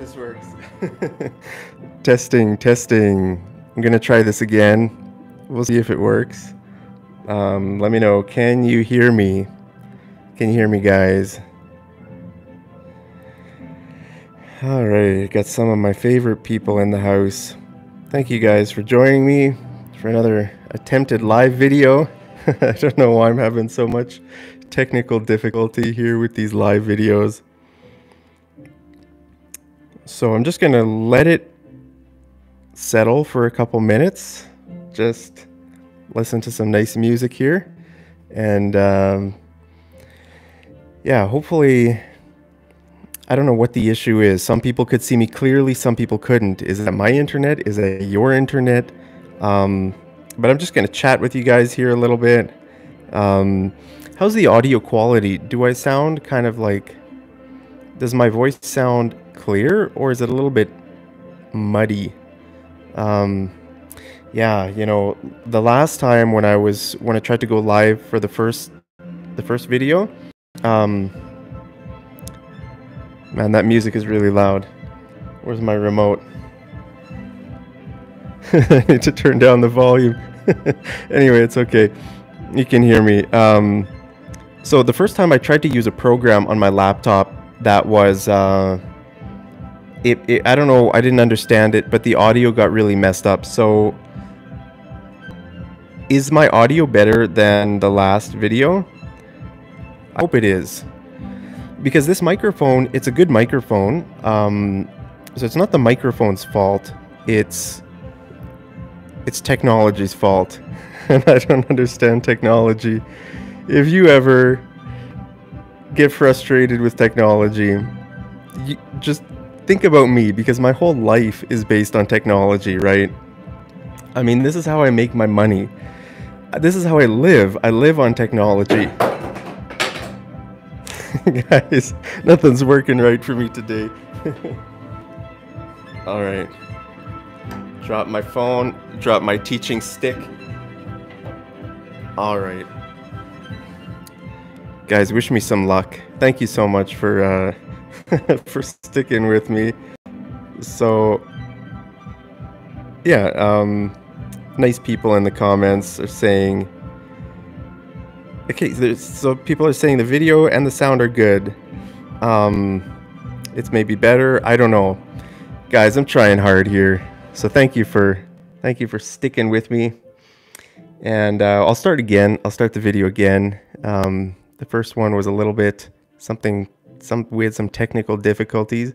this works. testing, testing. I'm gonna try this again. We'll see if it works. Um, let me know. Can you hear me? Can you hear me, guys? All right, got some of my favorite people in the house. Thank you guys for joining me for another attempted live video. I don't know why I'm having so much technical difficulty here with these live videos. So I'm just going to let it settle for a couple minutes. Just listen to some nice music here. And um, yeah, hopefully, I don't know what the issue is. Some people could see me clearly, some people couldn't. Is that my internet? Is it your internet? Um, but I'm just going to chat with you guys here a little bit. Um, how's the audio quality? Do I sound kind of like. Does my voice sound clear or is it a little bit muddy? Um, yeah, you know, the last time when I was when I tried to go live for the first the first video, um, man, that music is really loud. Where's my remote? I need to turn down the volume. anyway, it's okay. You can hear me. Um, so the first time I tried to use a program on my laptop that was uh, it, it, I don't know, I didn't understand it, but the audio got really messed up. So is my audio better than the last video? I hope it is. Because this microphone, it's a good microphone. Um, so it's not the microphone's fault. It's it's technology's fault. and I don't understand technology. If you ever get frustrated with technology, you just think about me because my whole life is based on technology, right? I mean, this is how I make my money. This is how I live. I live on technology. Guys, nothing's working right for me today. All right. Drop my phone, drop my teaching stick. All right. Guys, wish me some luck. Thank you so much for uh, for sticking with me. So, yeah, um, nice people in the comments are saying. Okay, so people are saying the video and the sound are good. Um, it's maybe better. I don't know, guys. I'm trying hard here. So thank you for thank you for sticking with me. And uh, I'll start again. I'll start the video again. Um, the first one was a little bit something some we had some technical difficulties.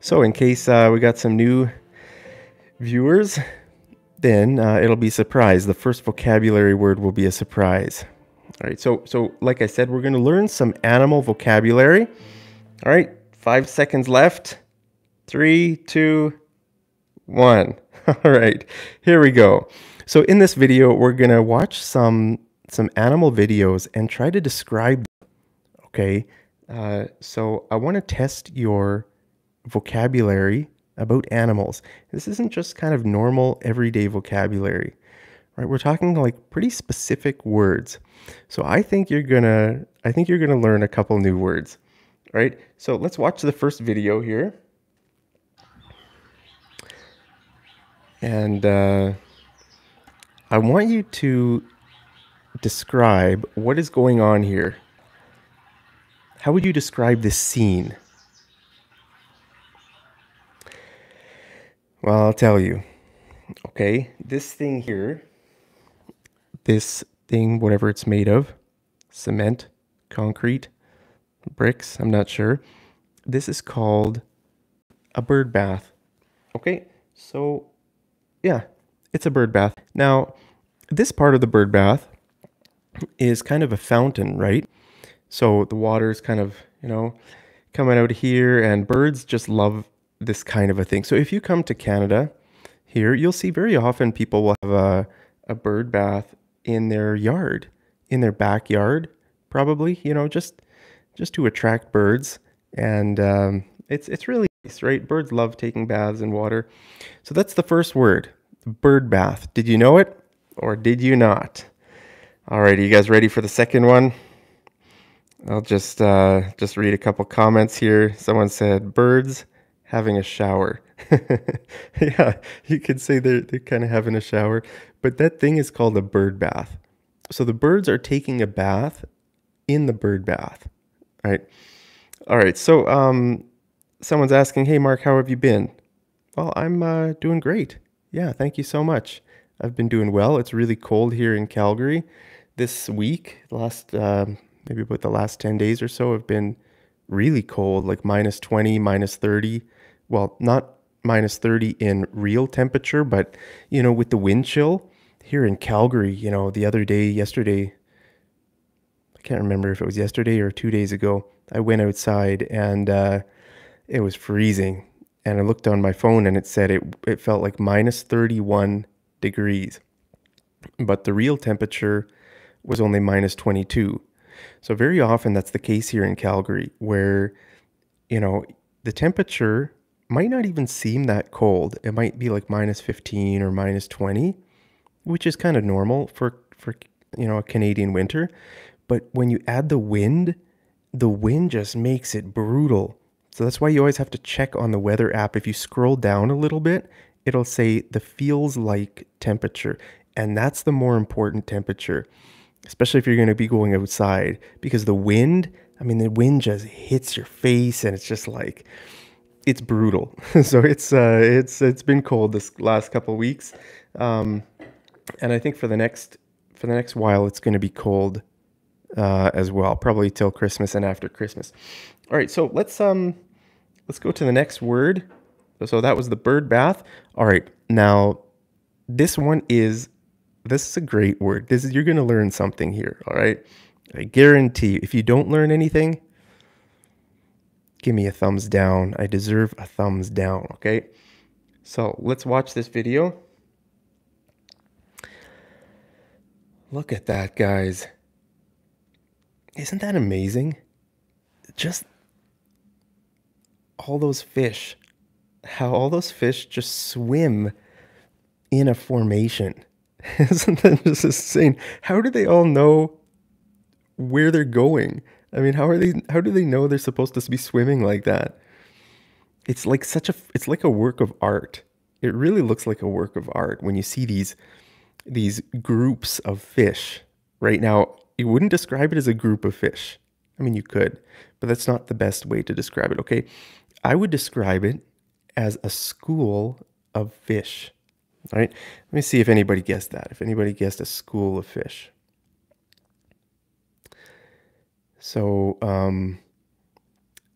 So in case uh, we got some new viewers, then uh, it'll be surprise. The first vocabulary word will be a surprise. All right, so so like I said, we're going to learn some animal vocabulary. All right, five seconds left. Three, two, one. All right, here we go. So in this video, we're going to watch some some animal videos and try to describe. Okay, uh, so I want to test your vocabulary about animals. This isn't just kind of normal everyday vocabulary, right? We're talking like pretty specific words. So I think you're gonna, I think you're gonna learn a couple new words, right? So let's watch the first video here. And uh, I want you to describe what is going on here. How would you describe this scene? Well, I'll tell you. Okay, this thing here, this thing, whatever it's made of, cement, concrete, bricks, I'm not sure. This is called a bird bath. Okay, so yeah, it's a bird bath. Now, this part of the bird bath is kind of a fountain, right? So the water is kind of, you know, coming out here, and birds just love this kind of a thing. So if you come to Canada here, you'll see very often people will have a, a bird bath in their yard, in their backyard, probably, you know, just just to attract birds. And um, it's it's really nice, right? Birds love taking baths in water. So that's the first word, bird bath. Did you know it or did you not? All right, are you guys ready for the second one? I'll just uh, just read a couple comments here. Someone said birds having a shower. yeah, you could say they're, they're kind of having a shower, but that thing is called a bird bath. So the birds are taking a bath in the bird bath, right? All right, so um, someone's asking, hey, Mark, how have you been? Well, I'm uh, doing great. Yeah, thank you so much. I've been doing well. It's really cold here in Calgary this week. Last, uh, maybe about the last 10 days or so have been really cold, like minus 20, minus 30 well, not minus 30 in real temperature, but, you know, with the wind chill here in Calgary, you know, the other day, yesterday, I can't remember if it was yesterday or two days ago, I went outside and uh, it was freezing. And I looked on my phone and it said it, it felt like minus 31 degrees. But the real temperature was only minus 22. So, very often that's the case here in Calgary, where, you know, the temperature might not even seem that cold. It might be like minus 15 or minus 20, which is kind of normal for, for you know, a Canadian winter. But when you add the wind, the wind just makes it brutal. So that's why you always have to check on the weather app. If you scroll down a little bit, it'll say the feels like temperature. And that's the more important temperature, especially if you're going to be going outside because the wind, I mean, the wind just hits your face and it's just like, it's brutal. so it's uh, it's it's been cold this last couple weeks, um, and I think for the next for the next while it's going to be cold uh, as well, probably till Christmas and after Christmas. All right, so let's um let's go to the next word. So that was the bird bath. All right, now this one is this is a great word. This is you're going to learn something here. All right, I guarantee you. If you don't learn anything, give me a thumbs down. I deserve a thumbs down, okay? So let's watch this video. Look at that, guys. Isn't that amazing? Just all those fish, how all those fish just swim in a formation. Isn't that just insane? How do they all know where they're going? I mean, how are they? How do they know they're supposed to be swimming like that? It's like such a. It's like a work of art. It really looks like a work of art when you see these these groups of fish. Right now, you wouldn't describe it as a group of fish. I mean, you could, but that's not the best way to describe it. Okay, I would describe it as a school of fish. All right, let me see if anybody guessed that. If anybody guessed a school of fish. So um,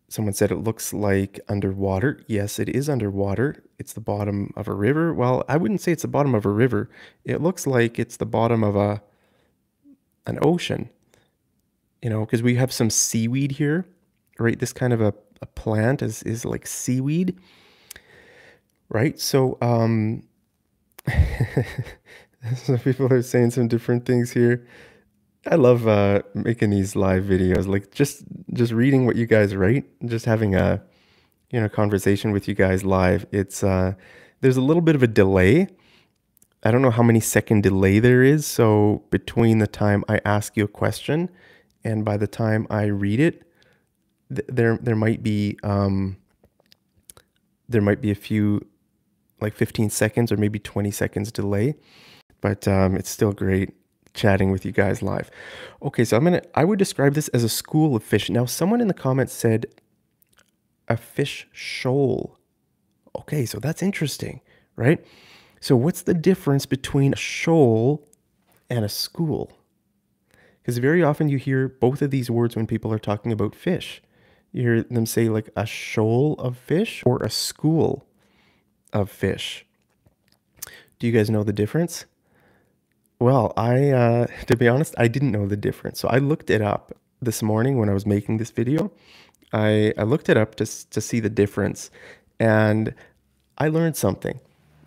someone said it looks like underwater. Yes, it is underwater. It's the bottom of a river. Well, I wouldn't say it's the bottom of a river. It looks like it's the bottom of a an ocean. You know, because we have some seaweed here, right? This kind of a, a plant is is like seaweed, right? So um, some people are saying some different things here. I love uh, making these live videos. Like just just reading what you guys write, just having a you know conversation with you guys live. It's uh, there's a little bit of a delay. I don't know how many second delay there is. So between the time I ask you a question and by the time I read it, th- there there might be um, there might be a few like 15 seconds or maybe 20 seconds delay, but um, it's still great chatting with you guys live. Okay, so I'm gonna I would describe this as a school of fish. Now, someone in the comments said a fish shoal. Okay, so that's interesting, right? So what's the difference between a shoal and a school? Because very often you hear both of these words when people are talking about fish. You hear them say like a shoal of fish or a school of fish. Do you guys know the difference? Well, I, uh, to be honest, I didn't know the difference. So I looked it up this morning when I was making this video. I, I looked it up to, to see the difference and I learned something.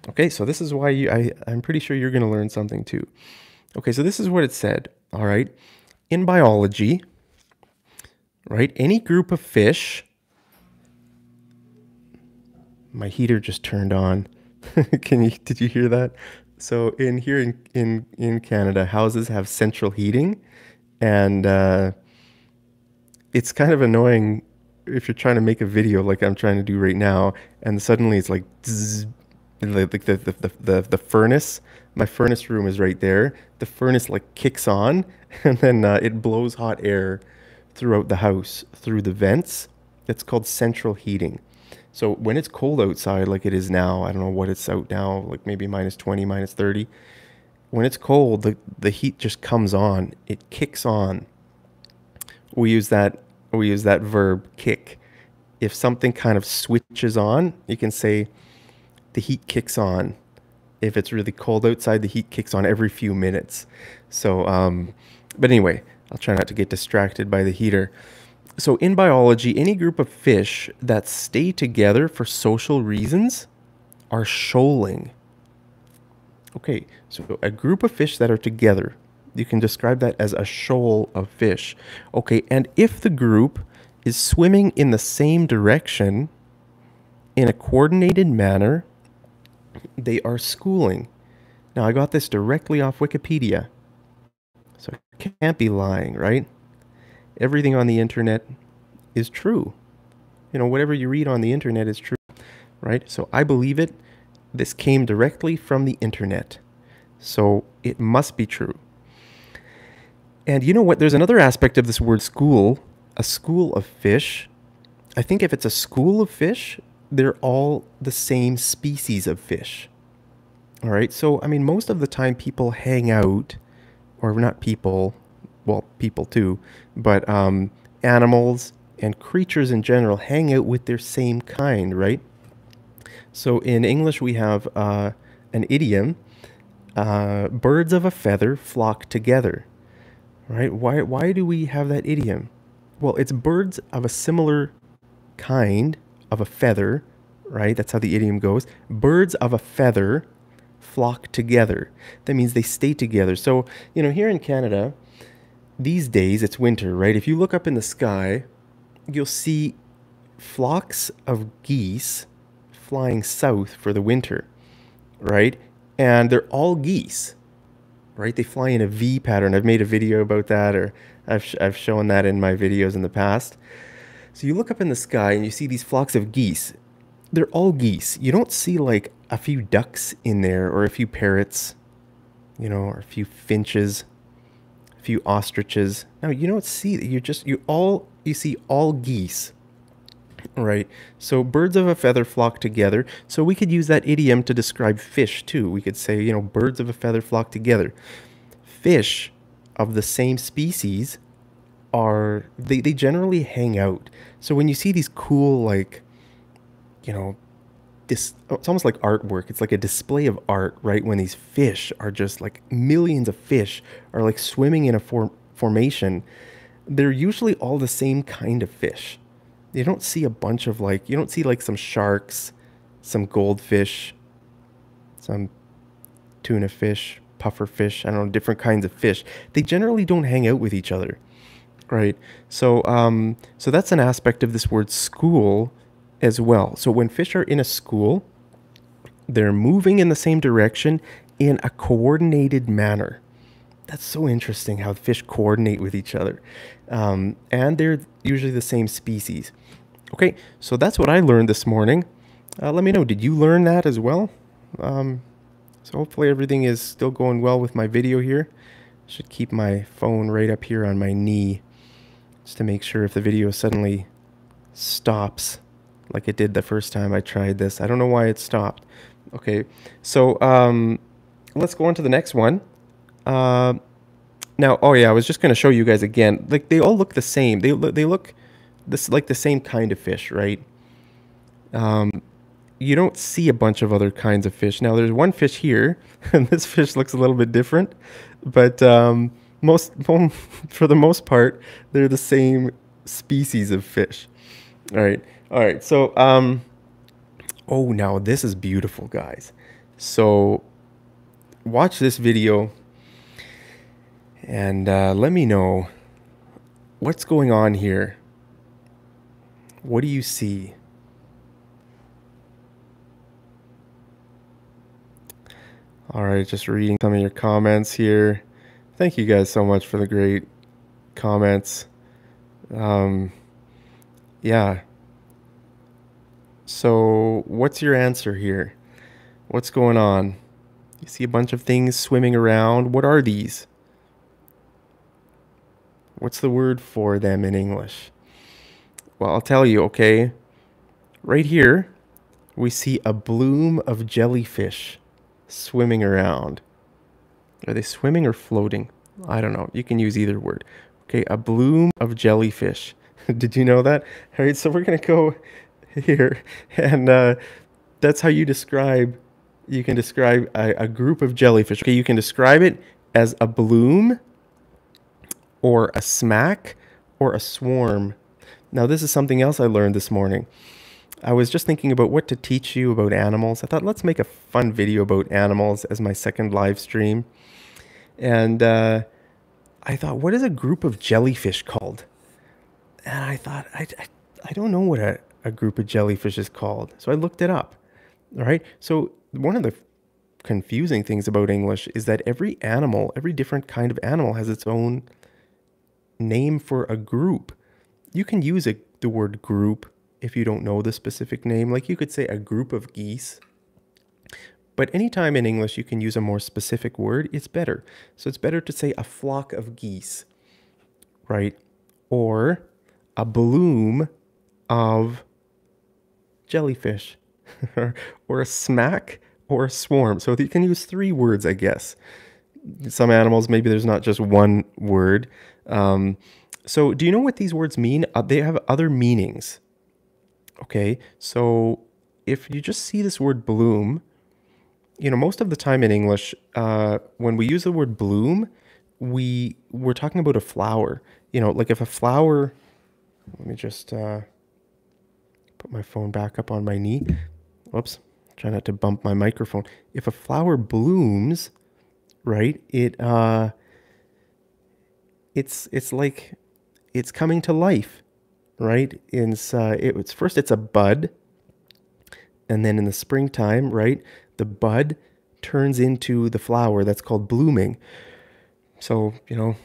Okay, so this is why you, I, I'm pretty sure you're going to learn something too. Okay, so this is what it said. All right. In biology, right, any group of fish, my heater just turned on. Can you, did you hear that? so in here in, in, in Canada, houses have central heating, and uh, it's kind of annoying if you're trying to make a video like I'm trying to do right now, and suddenly it's like, zzz, like the, the, the, the, the furnace, my furnace room is right there. The furnace like kicks on, and then uh, it blows hot air throughout the house through the vents. It's called central heating. So when it's cold outside, like it is now, I don't know what it's out now, like maybe minus 20, minus 30. When it's cold, the, the heat just comes on. It kicks on. We use that we use that verb kick. If something kind of switches on, you can say the heat kicks on. If it's really cold outside, the heat kicks on every few minutes. So, um, but anyway, I'll try not to get distracted by the heater. So, in biology, any group of fish that stay together for social reasons are shoaling. Okay, so a group of fish that are together, you can describe that as a shoal of fish. Okay, and if the group is swimming in the same direction in a coordinated manner, they are schooling. Now, I got this directly off Wikipedia. So I can't be lying, right? Everything on the internet is true. You know, whatever you read on the internet is true, right? So I believe it. This came directly from the internet. So it must be true. And you know what? There's another aspect of this word school a school of fish. I think if it's a school of fish, they're all the same species of fish. All right. So, I mean, most of the time people hang out or not people, well, people too, but um, animals and creatures in general hang out with their same kind, right? So in English, we have uh, an idiom uh, birds of a feather flock together, right? Why, why do we have that idiom? Well, it's birds of a similar kind of a feather, right? That's how the idiom goes. Birds of a feather flock together. That means they stay together. So, you know, here in Canada, these days it's winter, right? If you look up in the sky, you'll see flocks of geese flying south for the winter, right? And they're all geese, right? They fly in a V pattern. I've made a video about that, or I've, sh- I've shown that in my videos in the past. So you look up in the sky and you see these flocks of geese. They're all geese. You don't see like a few ducks in there or a few parrots, you know, or a few finches, few ostriches. Now you don't see. You just you all you see all geese. Right. So birds of a feather flock together. So we could use that idiom to describe fish too. We could say, you know, birds of a feather flock together. Fish of the same species are they, they generally hang out. So when you see these cool like you know this it's almost like artwork. It's like a display of art right? When these fish are just like millions of fish are like swimming in a form, formation they're usually all the same kind of fish. You don't see a bunch of like you don't see like some sharks some goldfish some tuna fish puffer fish i don't know different kinds of fish. They generally don't hang out with each other right? So um so that's an aspect of this word school as well. So when fish are in a school, they're moving in the same direction in a coordinated manner. That's so interesting how fish coordinate with each other. Um, and they're usually the same species. Okay, so that's what I learned this morning. Uh, let me know, did you learn that as well? Um, so hopefully everything is still going well with my video here. Should keep my phone right up here on my knee just to make sure if the video suddenly stops like it did the first time I tried this. I don't know why it stopped. Okay, so um, let's go on to the next one. Uh, now, oh yeah, I was just going to show you guys again. Like they all look the same. They look they look this like the same kind of fish, right? Um, you don't see a bunch of other kinds of fish. Now, there's one fish here, and this fish looks a little bit different, but um, most for the most part, they're the same species of fish. All right. All right. So, um, oh, now this is beautiful, guys. So, watch this video and uh, let me know what's going on here. What do you see? All right, just reading some of your comments here. Thank you guys so much for the great comments. Um, Yeah. So, what's your answer here? What's going on? You see a bunch of things swimming around. What are these? What's the word for them in English? Well, I'll tell you, okay? Right here, we see a bloom of jellyfish swimming around. Are they swimming or floating? I don't know. You can use either word. Okay, a bloom of jellyfish. Did you know that? All right, so we're going to go here, and uh, that's how you describe. You can describe a, a group of jellyfish. Okay, you can describe it as a bloom, or a smack, or a swarm. Now, this is something else I learned this morning. I was just thinking about what to teach you about animals. I thought, let's make a fun video about animals as my second live stream. And uh, I thought, what is a group of jellyfish called? And I thought, I, I, I don't know what a, a group of jellyfish is called. So I looked it up. All right. So one of the confusing things about English is that every animal, every different kind of animal has its own name for a group. You can use a, the word group if you don't know the specific name. Like you could say a group of geese. But anytime in English you can use a more specific word, it's better. So it's better to say a flock of geese, right? Or a bloom of jellyfish, or a smack or a swarm. So you can use three words, I guess. Some animals, maybe there's not just one word. Um, so, do you know what these words mean? Uh, they have other meanings. Okay, so if you just see this word bloom, you know, most of the time in English, uh, when we use the word bloom, we we're talking about a flower. You know, like if a flower. Let me just uh, put my phone back up on my knee. Whoops, try not to bump my microphone. If a flower blooms, right? It uh, it's it's like it's coming to life right? It's, uh, it's first it's a bud, and then in the springtime, right, the bud turns into the flower that's called blooming. So you know,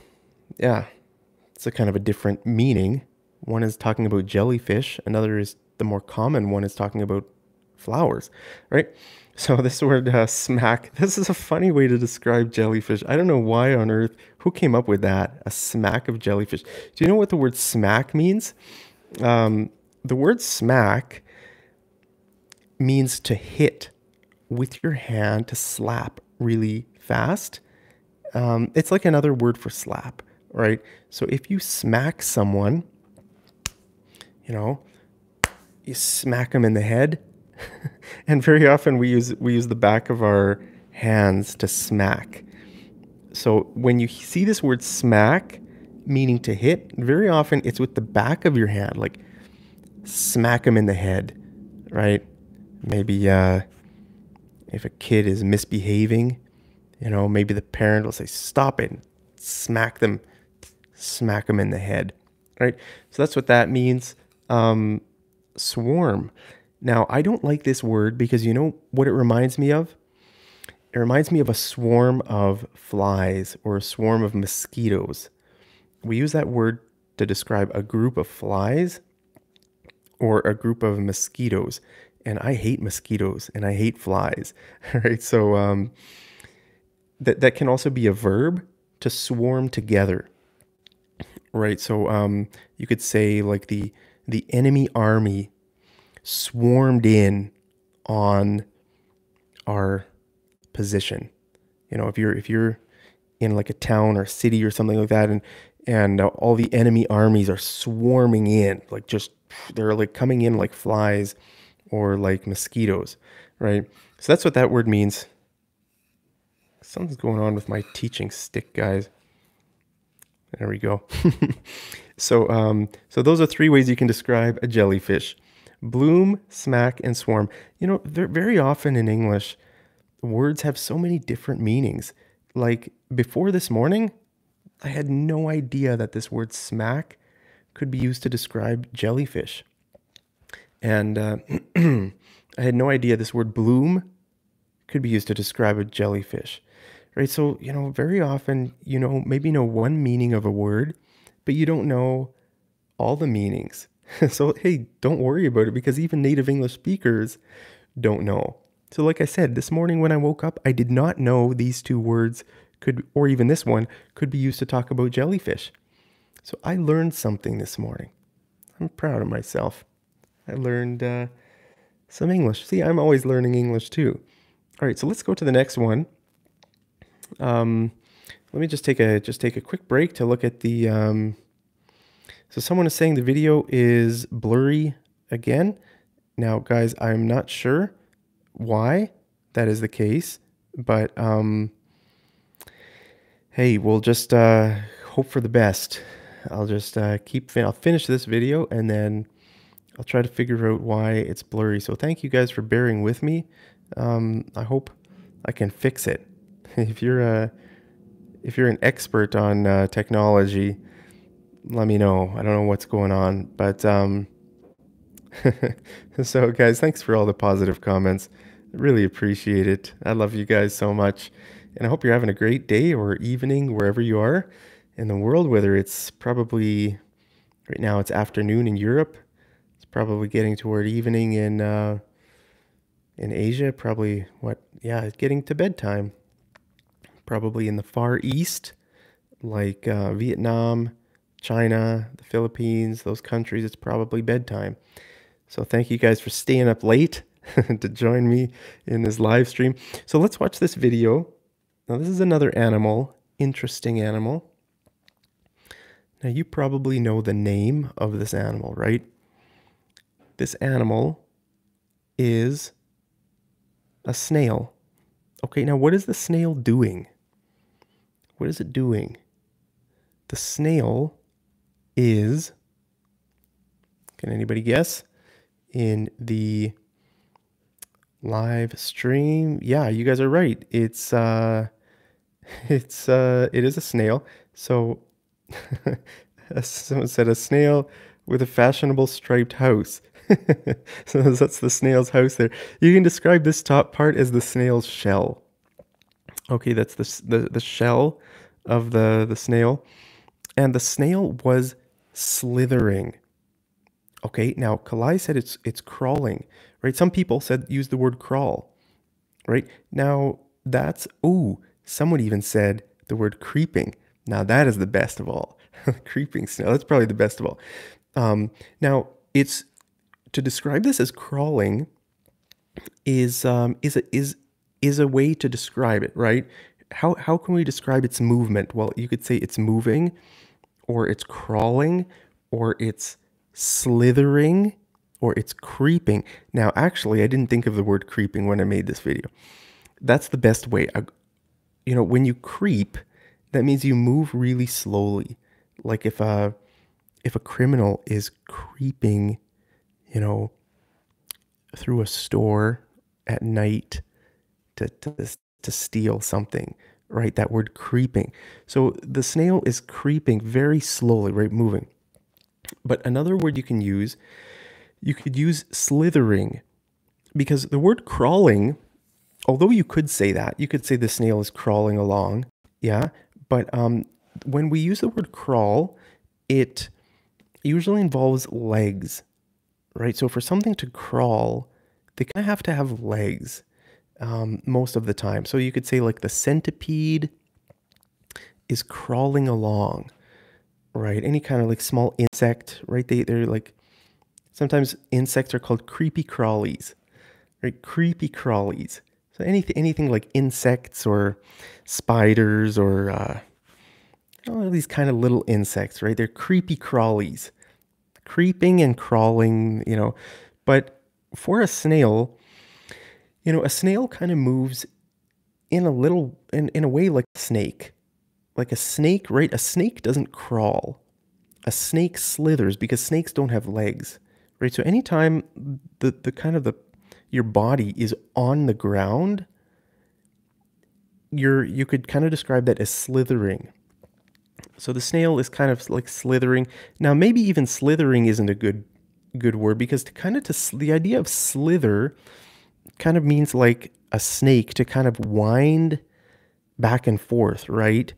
yeah, it's a kind of a different meaning. One is talking about jellyfish, another is the more common one is talking about flowers, right? So this word uh, smack, this is a funny way to describe jellyfish. I don't know why on earth, who came up with that? A smack of jellyfish. Do you know what the word smack means? Um, the word smack means to hit with your hand, to slap really fast. Um, it's like another word for slap, right? So if you smack someone, you know, you smack them in the head, and very often we use we use the back of our hands to smack. So when you see this word smack, meaning to hit, very often it's with the back of your hand, like smack them in the head, right? Maybe uh, if a kid is misbehaving, you know, maybe the parent will say, "Stop it!" Smack them, smack them in the head, right? So that's what that means. Um, swarm. Now, I don't like this word because you know what it reminds me of? It reminds me of a swarm of flies or a swarm of mosquitoes. We use that word to describe a group of flies or a group of mosquitoes. And I hate mosquitoes and I hate flies. Right? So um, that that can also be a verb to swarm together. Right? So um, you could say like the the enemy army swarmed in on our position. You know, if you're if you're in like a town or city or something like that, and and uh, all the enemy armies are swarming in, like just they're like coming in like flies or like mosquitoes, right? So that's what that word means. Something's going on with my teaching stick, guys. There we go. so, um, so those are three ways you can describe a jellyfish bloom, smack, and swarm. You know, very often in English, words have so many different meanings. Like before this morning, I had no idea that this word smack could be used to describe jellyfish. And uh, I had no idea this word bloom could be used to describe a jellyfish. Right? So, you know, very often, you know, maybe know one meaning of a word, but you don't know all the meanings. so, hey, don't worry about it because even native English speakers don't know. So, like I said, this morning when I woke up, I did not know these two words could, or even this one, could be used to talk about jellyfish. So, I learned something this morning. I'm proud of myself. I learned uh, some English. See, I'm always learning English too. All right, so let's go to the next one. Um, let me just take a just take a quick break to look at the. Um, so someone is saying the video is blurry again. Now, guys, I'm not sure why that is the case, but um, hey, we'll just uh, hope for the best. I'll just uh, keep. Fin- I'll finish this video and then I'll try to figure out why it's blurry. So thank you guys for bearing with me. Um, I hope I can fix it. if you're a if you're an expert on uh, technology, let me know. I don't know what's going on, but um, so guys, thanks for all the positive comments. Really appreciate it. I love you guys so much, and I hope you're having a great day or evening wherever you are in the world. Whether it's probably right now, it's afternoon in Europe. It's probably getting toward evening in uh, in Asia. Probably what? Yeah, getting to bedtime probably in the Far East, like uh, Vietnam, China, the Philippines, those countries, it's probably bedtime. So thank you guys for staying up late to join me in this live stream. So let's watch this video. Now, this is another animal, interesting animal. Now, you probably know the name of this animal, right? This animal is a snail. Okay, now what is the snail doing? What is it doing? The snail is, can anybody guess? In the live stream, yeah, you guys are right. It's uh, it's uh, it is a snail. So someone said a snail with a fashionable striped house. so that's the snail's house there. You can describe this top part as the snail's shell. Okay, that's the, the, the shell of the, the snail. And the snail was slithering. Okay, now Kalai said it's it's crawling, right? Some people said use the word crawl, right? Now that's oh, someone even said the word creeping. Now that is the best of all. creeping snail. That's probably the best of all. Um, now it's to describe this as crawling is um, is a, is is a way to describe it, right? How, how can we describe its movement? Well, you could say it's moving, or it's crawling, or it's slithering, or it's creeping. Now, actually, I didn't think of the word creeping when I made this video. That's the best way. I, you know, when you creep, that means you move really slowly. Like if a if a criminal is creeping, you know, through a store at night to, to, to steal something, right? That word creeping. So the snail is creeping very slowly, right? Moving. But another word you can use, you could use slithering because the word crawling, although you could say that, you could say the snail is crawling along. Yeah. But um, when we use the word crawl, it usually involves legs, right? So for something to crawl, they kind of have to have legs um, most of the time. So you could say like the centipede is crawling along, right? Any kind of like small insect, right? They they're like sometimes insects are called creepy crawlies, right? Creepy crawlies. So anything anything like insects or spiders or uh, all these kind of little insects, right? They're creepy crawlies, creeping and crawling, you know. But for a snail, you know, a snail kind of moves in a little, in, in a way like a snake. Like a snake, right? A snake doesn't crawl. A snake slithers because snakes don't have legs, right? So anytime the, the kind of the, your body is on the ground, you're, you could kind of describe that as slithering. So the snail is kind of like slithering. Now, maybe even slithering isn't a good good word because to kind of to the idea of slither kind of means like a snake to kind of wind back and forth, right?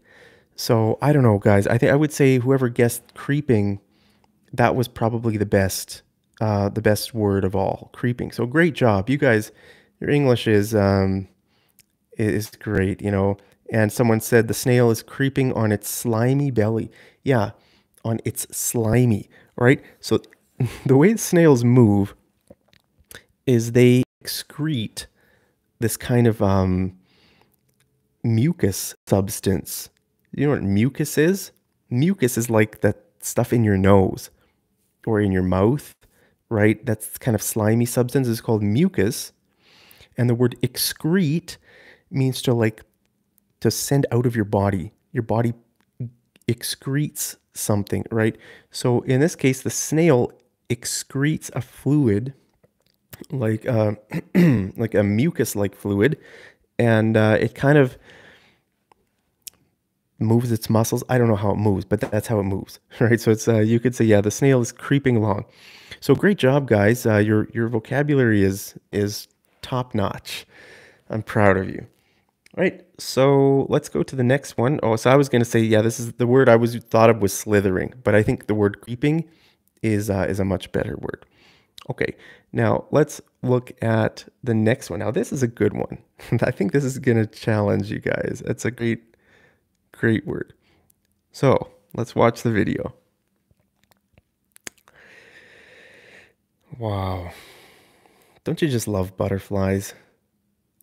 So I don't know, guys. I think I would say whoever guessed creeping, that was probably the best uh, the best word of all, creeping. So great job, you guys. Your English is um, is great, you know. And someone said the snail is creeping on its slimy belly. Yeah, on its slimy, right? So the way snails move is they excrete this kind of um, mucus substance. You know what mucus is? Mucus is like that stuff in your nose or in your mouth, right? That's kind of slimy substance is called mucus. And the word excrete means to like to send out of your body. Your body excretes something, right? So in this case, the snail excretes a fluid like uh, like a mucus-like fluid, and uh, it kind of moves its muscles. I don't know how it moves, but that's how it moves, right? So it's uh, you could say, yeah, the snail is creeping along. So great job, guys. Uh, your your vocabulary is is top notch. I'm proud of you. All right, so let's go to the next one. Oh, so I was gonna say, yeah, this is the word I was thought of was slithering, but I think the word creeping is uh, is a much better word. Okay, now let's look at the next one. Now this is a good one. I think this is gonna challenge you guys. It's a great Great word. So let's watch the video. Wow. Don't you just love butterflies?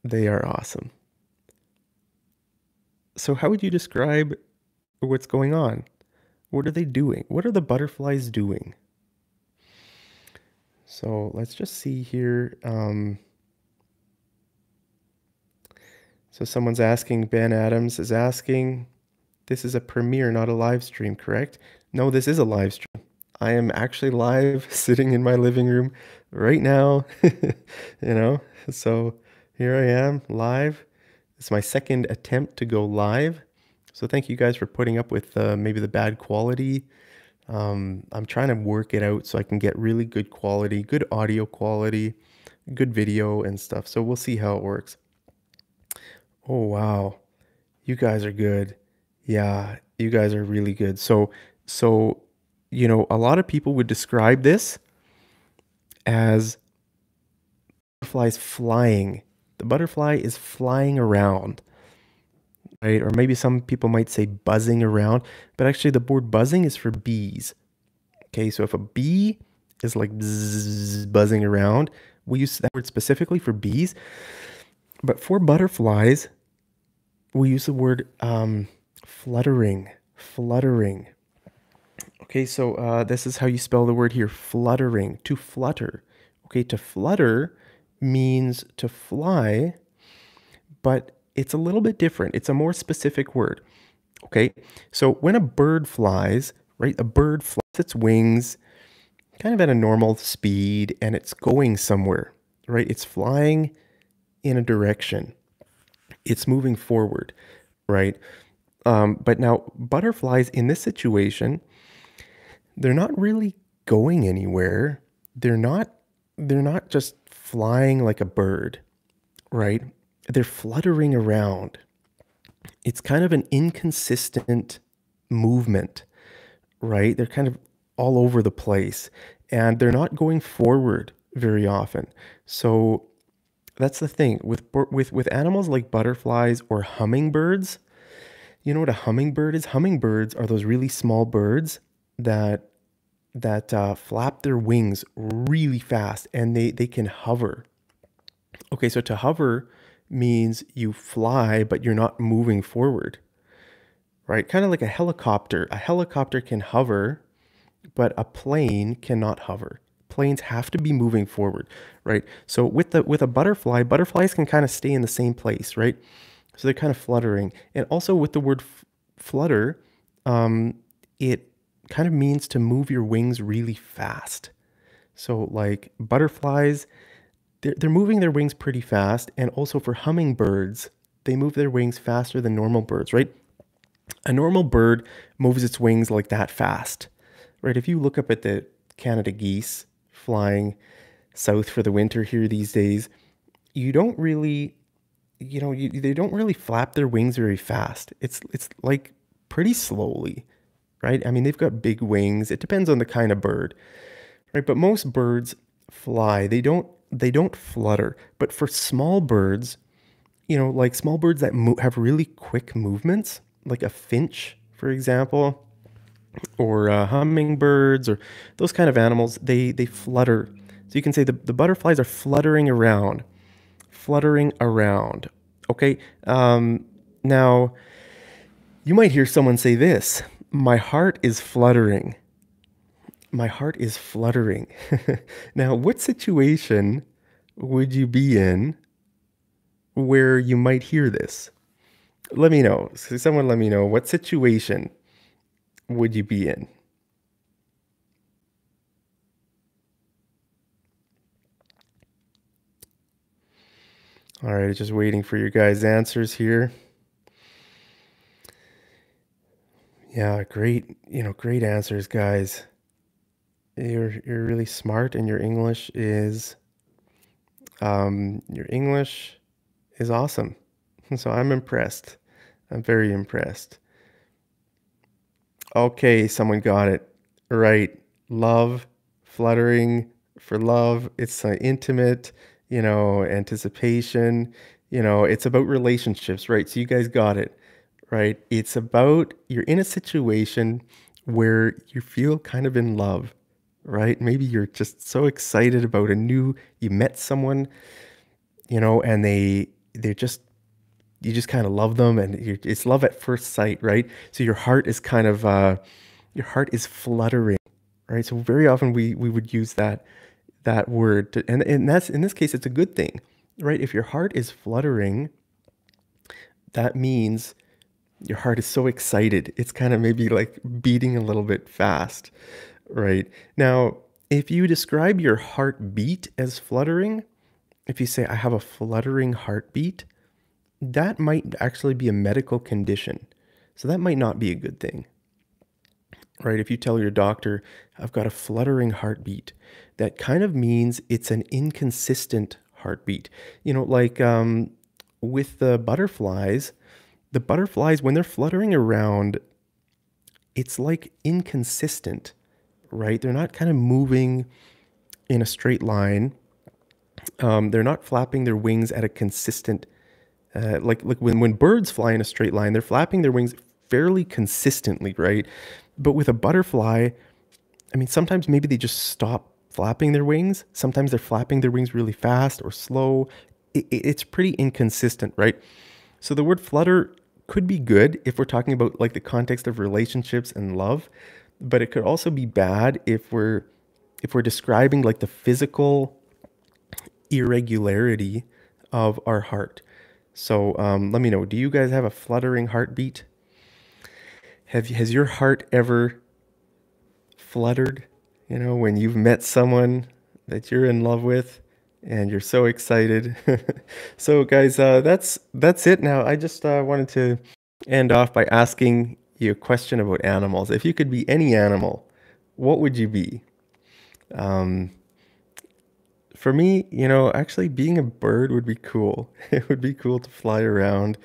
They are awesome. So, how would you describe what's going on? What are they doing? What are the butterflies doing? So, let's just see here. Um, so, someone's asking, Ben Adams is asking, this is a premiere, not a live stream, correct? No, this is a live stream. I am actually live sitting in my living room right now, you know? So here I am live. It's my second attempt to go live. So thank you guys for putting up with uh, maybe the bad quality. Um, I'm trying to work it out so I can get really good quality, good audio quality, good video and stuff. So we'll see how it works. Oh, wow. You guys are good. Yeah, you guys are really good. So, so, you know, a lot of people would describe this as butterflies flying. The butterfly is flying around, right? Or maybe some people might say buzzing around, but actually the word buzzing is for bees. Okay, so if a bee is like bzz, buzzing around, we use that word specifically for bees. But for butterflies, we use the word um, fluttering, fluttering. Okay, so uh, this is how you spell the word here fluttering, to flutter. Okay, to flutter means to fly, but it's a little bit different. It's a more specific word. Okay, so when a bird flies, right, a bird flaps its wings kind of at a normal speed and it's going somewhere, right? It's flying in a direction, it's moving forward, right? Um, but now, butterflies in this situation, they're not really going anywhere. They're not. They're not just flying like a bird, right? They're fluttering around. It's kind of an inconsistent movement, right? They're kind of all over the place, and they're not going forward very often. So that's the thing with with with animals like butterflies or hummingbirds you know what a hummingbird is? Hummingbirds are those really small birds that that uh, flap their wings really fast and they they can hover. Okay, so to hover means you fly but you're not moving forward. Right? Kind of like a helicopter. A helicopter can hover, but a plane cannot hover. Planes have to be moving forward, right? So with the with a butterfly, butterflies can kind of stay in the same place, right? So they're kind of fluttering. And also with the word flutter, um, it kind of means to move your wings really fast. So like butterflies, they're, they're moving their wings pretty fast. And also for hummingbirds, they move their wings faster than normal birds, right? A normal bird moves its wings like that fast, right? If you look up at the Canada geese flying south for the winter here these days, you don't really you know, you, they don't really flap their wings very fast. It's it's like pretty slowly, right? I mean, they've got big wings. It depends on the kind of bird, right? But most birds fly. They don't they don't flutter. But for small birds, you know, like small birds that have really quick movements, like a finch, for example, or uh, hummingbirds, or those kind of animals, they they flutter. So you can say the, the butterflies are fluttering around, fluttering around. Okay. Um, now, you might hear someone say this My heart is fluttering. My heart is fluttering. now, what situation would you be in where you might hear this? Let me know. Someone let me know what situation would you be in? All right, just waiting for your guys' answers here. Yeah, great, you know, great answers, guys. You're you're really smart and your English is um your English is awesome. So I'm impressed. I'm very impressed. Okay, someone got it. Right. Love, fluttering for love. It's uh, intimate, you know, anticipation. You know, it's about relationships, right? So you guys got it, right? It's about you're in a situation where you feel kind of in love, right? Maybe you're just so excited about a new, you met someone, you know, and they, they're just you just kind of love them and it's love at first sight right? So your heart is kind of uh, your heart is fluttering right? So very often we we would use that that word to, and and that's in this case it's a good thing right? If your heart is fluttering that means your heart is so excited. It's kind of maybe like beating a little bit fast right now if you describe your heartbeat as fluttering if you say i have a fluttering heartbeat that might actually be a medical condition. So that might not be a good thing. Right? If you tell your doctor, I've got a fluttering heartbeat, that kind of means it's an inconsistent heartbeat. You know, like um, with the butterflies, the butterflies, when they're fluttering around, it's like inconsistent, right? They're not kind of moving in a straight line. Um, they're not flapping their wings at a consistent uh, like like when when birds fly in a straight line, they're flapping their wings fairly consistently, right? But with a butterfly, I mean, sometimes maybe they just stop flapping their wings. Sometimes they're flapping their wings really fast or slow. It, it's pretty inconsistent, right? So the word flutter could be good if we're talking about like the context of relationships and love, but it could also be bad if we're if we're describing like the physical irregularity of our heart. So um, let me know. Do you guys have a fluttering heartbeat? Have has your heart ever fluttered? You know, when you've met someone that you're in love with, and you're so excited. so, guys, uh, that's that's it. Now, I just uh, wanted to end off by asking you a question about animals. If you could be any animal, what would you be? Um, for me, you know, actually being a bird would be cool. It would be cool to fly around,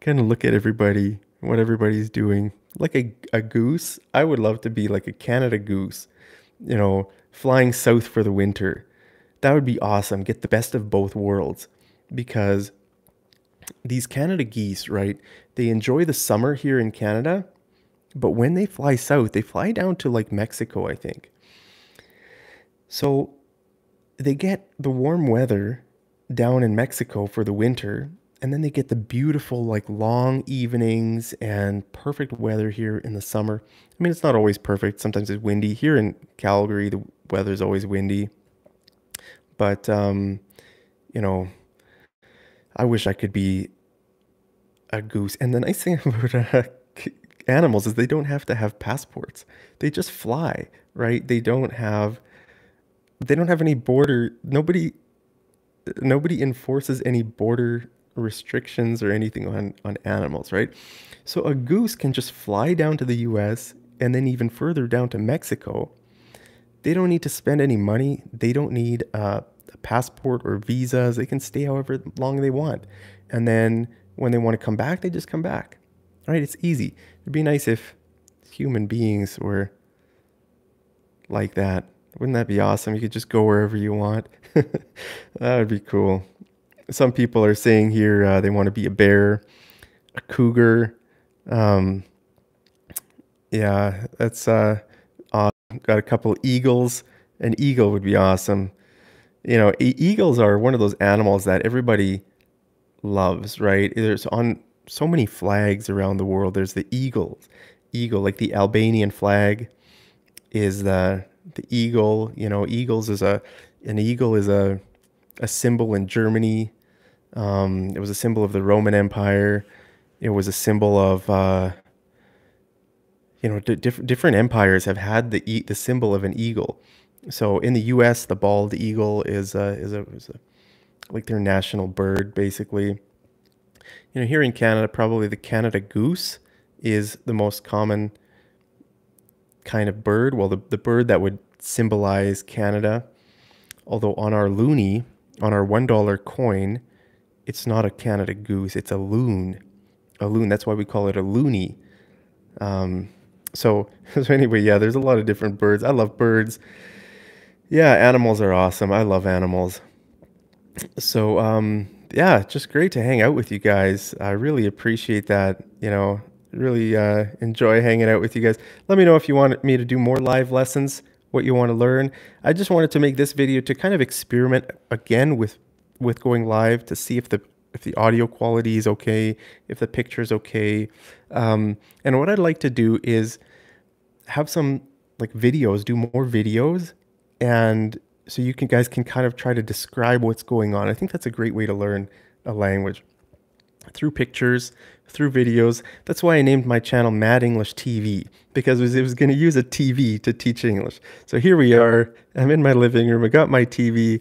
kind of look at everybody, what everybody's doing. Like a, a goose, I would love to be like a Canada goose, you know, flying south for the winter. That would be awesome. Get the best of both worlds because these Canada geese, right? They enjoy the summer here in Canada, but when they fly south, they fly down to like Mexico, I think. So they get the warm weather down in Mexico for the winter, and then they get the beautiful, like long evenings and perfect weather here in the summer. I mean, it's not always perfect. Sometimes it's windy. Here in Calgary, the weather is always windy. But, um, you know, I wish I could be a goose. And the nice thing about uh, animals is they don't have to have passports, they just fly, right? They don't have they don't have any border nobody nobody enforces any border restrictions or anything on on animals right? So a goose can just fly down to the US and then even further down to Mexico. They don't need to spend any money. They don't need uh, a passport or visas. They can stay however long they want. And then when they want to come back they just come back right it's easy it'd be nice if human beings were like that. Wouldn't that be awesome? You could just go wherever you want. that would be cool. Some people are saying here uh, they want to be a bear, a cougar. Um, yeah, that's uh, awesome. Got a couple eagles. An eagle would be awesome. You know, e- eagles are one of those animals that everybody loves, right? There's on so many flags around the world. There's the eagle, eagle, like the Albanian flag is the the eagle. You know, eagles is a an eagle is a a symbol in Germany. Um, it was a symbol of the Roman Empire. It was a symbol of uh, you know diff- different empires have had the e- the symbol of an eagle. So in the U.S., the bald eagle is a, is a, is a like their national bird, basically. You know, here in Canada, probably the Canada goose is the most common kind of bird. Well, the, the bird that would symbolize Canada. Although on our loonie, on our $1 coin, it's not a Canada goose, it's a loon. A loon, that's why we call it a loonie. Um, so, so anyway, yeah, there's a lot of different birds. I love birds. Yeah, animals are awesome. I love animals. So, um, yeah, just great to hang out with you guys. I really appreciate that. You know, really uh, enjoy hanging out with you guys. Let me know if you want me to do more live lessons, what you want to learn. I just wanted to make this video to kind of experiment again with with going live to see if the if the audio quality is okay, if the picture is okay. Um, and what I'd like to do is have some like videos, do more videos, and so you can guys can kind of try to describe what's going on. I think that's a great way to learn a language through pictures, through videos. That's why I named my channel Mad English TV because it was, was going to use a TV to teach English. So here we are. I'm in my living room. I got my TV.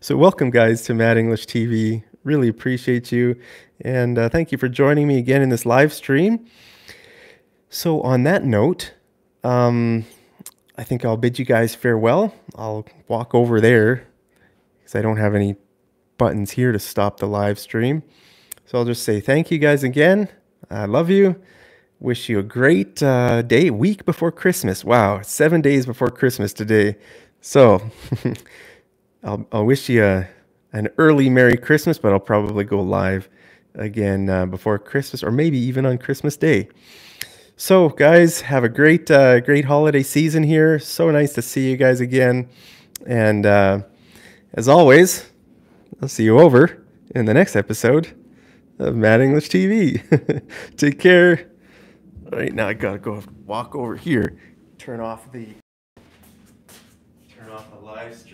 So welcome, guys, to Mad English TV. Really appreciate you, and uh, thank you for joining me again in this live stream. So on that note, um, I think I'll bid you guys farewell. I'll walk over there because I don't have any buttons here to stop the live stream. So I'll just say thank you guys again. I love you. Wish you a great uh, day, week before Christmas. Wow, seven days before Christmas today. So I'll, I'll, wish you a, an early Merry Christmas, but I'll probably go live again uh, before Christmas or maybe even on Christmas Day. So, guys, have a great, uh, great holiday season here. So nice to see you guys again. And uh, as always, I'll see you over in the next episode of Mad English TV. Take care. All right, now I gotta go walk over here, turn off the turn off the live stream.